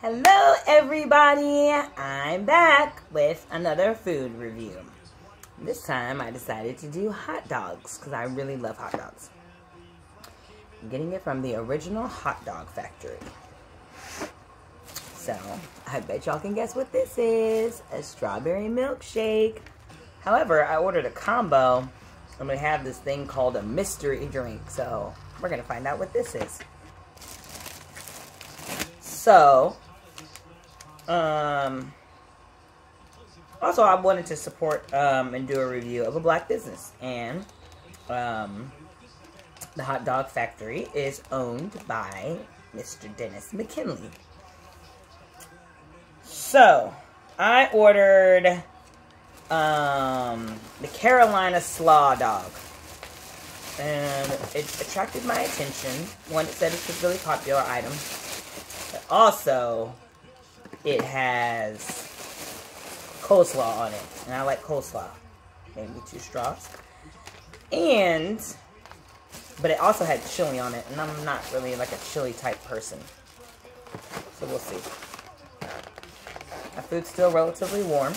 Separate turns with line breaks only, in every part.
Hello, everybody. I'm back with another food review. This time I decided to do hot dogs because I really love hot dogs. I'm getting it from the original hot dog factory. So, I bet y'all can guess what this is. A strawberry milkshake. However, I ordered a combo. Going to have this thing called a mystery drink. So, we're going to find out what this is. So, um, also I wanted to support um, and do a review of a black business. And um, the Hot Dog Factory is owned by Mr. Dennis McKinley. So, I ordered um, the Carolina Slaw Dog. And it attracted my attention. One, it said it's a really popular item. But also, it has coleslaw on it. And I like coleslaw. Maybe two straws. And, but it also had chili on it. And I'm not really like a chili type person. So we'll see. My food's still relatively warm.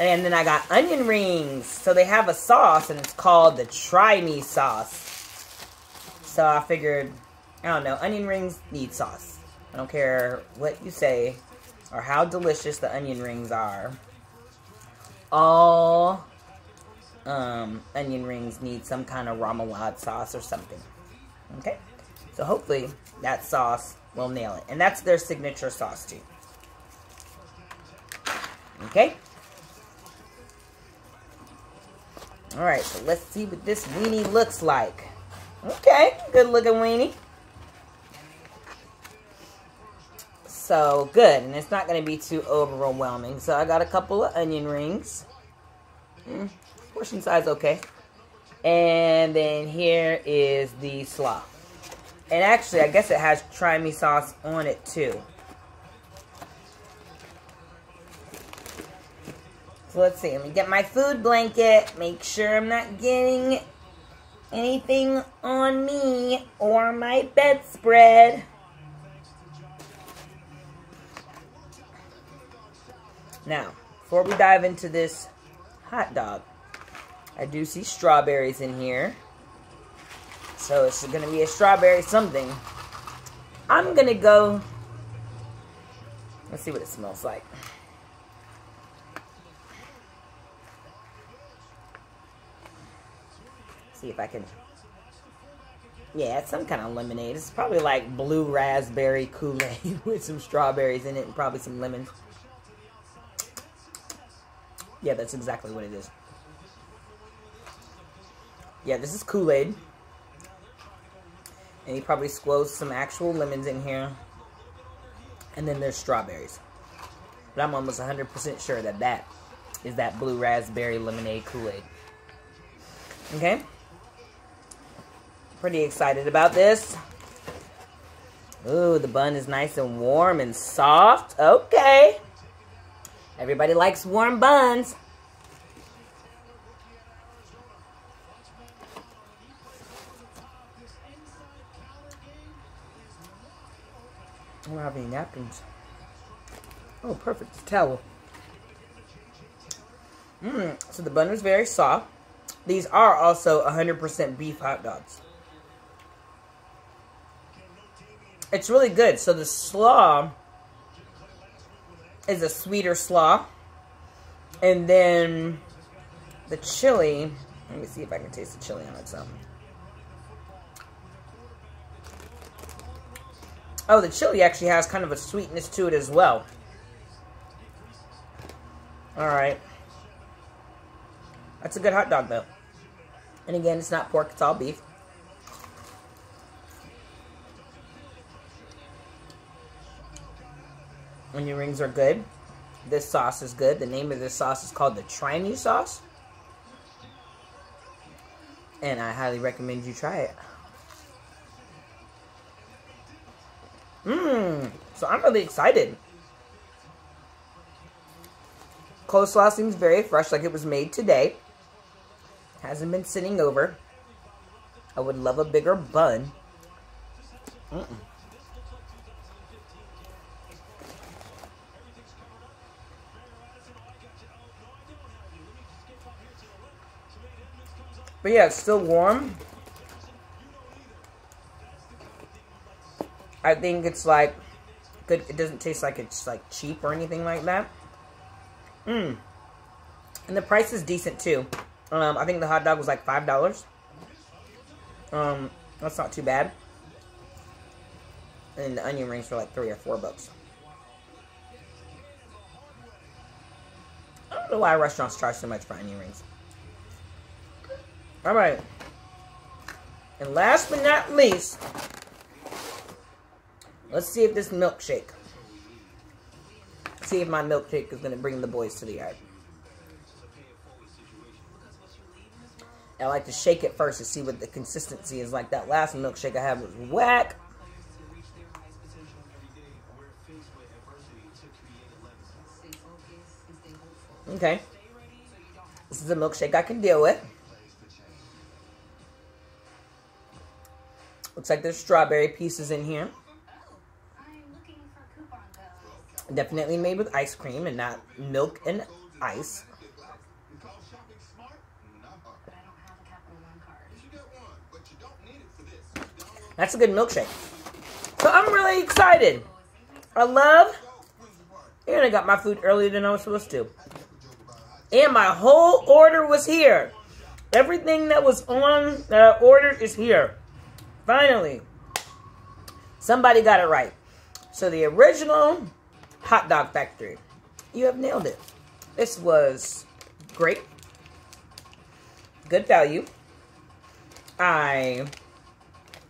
And then I got onion rings. So they have a sauce and it's called the Try Me sauce. So I figured, I don't know, onion rings need sauce. I don't care what you say or how delicious the onion rings are. All um, onion rings need some kind of remoulade sauce or something. Okay? So hopefully that sauce will nail it. And that's their signature sauce too. Okay? Alright, so let's see what this weenie looks like. Okay, good looking weenie. So, good. And it's not going to be too overwhelming. So, I got a couple of onion rings. Mm, portion size okay. And then here is the slaw. And actually, I guess it has try me sauce on it too. So let's see. Let me get my food blanket. Make sure I'm not getting anything on me or my bedspread. Now, before we dive into this hot dog, I do see strawberries in here. So it's going to be a strawberry something. I'm going to go... Let's see what it smells like. See if I can... Yeah, it's some kind of lemonade. It's probably like blue raspberry Kool-Aid with some strawberries in it and probably some lemons. Yeah, that's exactly what it is. Yeah, this is Kool-Aid. And he probably squoze some actual lemons in here. And then there's strawberries. But I'm almost 100% sure that that is that blue raspberry lemonade Kool-Aid. Okay? Pretty excited about this. Ooh, the bun is nice and warm and soft. Okay. Everybody likes warm buns. I don't have any napkins. Oh, perfect. towel. Mmm. So the bun is very soft. These are also 100% beef hot dogs. It's really good. So the slaw is a sweeter slaw. And then the chili, let me see if I can taste the chili on its own. Oh, the chili actually has kind of a sweetness to it as well. Alright. That's a good hot dog, though. And again, it's not pork, it's all beef. Onion rings are good. This sauce is good. The name of this sauce is called the Me sauce. And I highly recommend you try it. Mmm. So I'm really excited. Coleslaw seems very fresh, like it was made today. Hasn't been sitting over. I would love a bigger bun. Mm -mm. But yeah, it's still warm. I think it's like good. It doesn't taste like it's like cheap or anything like that. Mmm. And the price is decent too. Um, I think the hot dog was like five dollars. Um, that's not too bad. And the onion rings for like three or four bucks. I don't know why restaurants charge so much for onion rings. All right. And last but not least, let's see if this milkshake, see if my milkshake is going to bring the boys to the yard. I like to shake it first to see what the consistency is like. That last milkshake I had was whack. Okay. This is a milkshake I can deal with. Looks like there's strawberry pieces in here. Definitely made with ice cream and not milk and ice. That's a good milkshake. So I'm really excited. I love, and I got my food earlier than I was supposed to. And my whole order was here. Everything that was on that I ordered is here. Finally. Somebody got it right. So the original hot dog factory. You have nailed it. This was great. Good value. I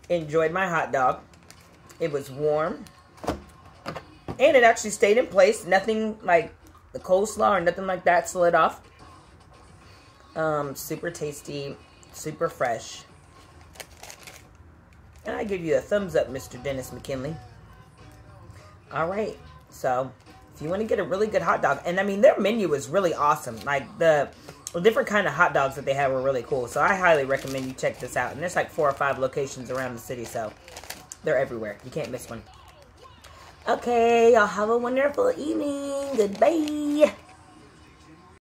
enjoyed my hot dog. It was warm. And it actually stayed in place. Nothing like the coleslaw or nothing like that slid off. Um, super tasty, super fresh. And I give you a thumbs up, Mr. Dennis McKinley. All right. So, if you want to get a really good hot dog, and I mean, their menu was really awesome. Like, the different kind of hot dogs that they had were really cool. So, I highly recommend you check this out. And there's like four or five locations around the city, so they're everywhere. You can't miss one. Okay, y'all have a wonderful evening. Goodbye.